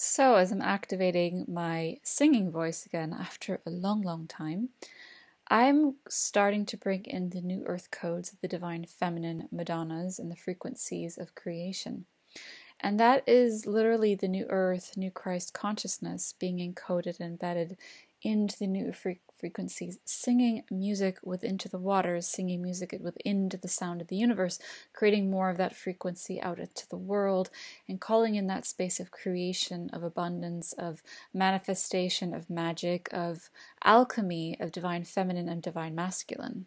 So, as I'm activating my singing voice again after a long, long time, I'm starting to bring in the new earth codes of the divine feminine Madonnas and the frequencies of creation. And that is literally the new earth, new Christ consciousness being encoded and embedded into the new fre- frequencies, singing music within to the waters, singing music within to the sound of the universe, creating more of that frequency out into the world, and calling in that space of creation, of abundance, of manifestation, of magic, of alchemy, of divine feminine and divine masculine.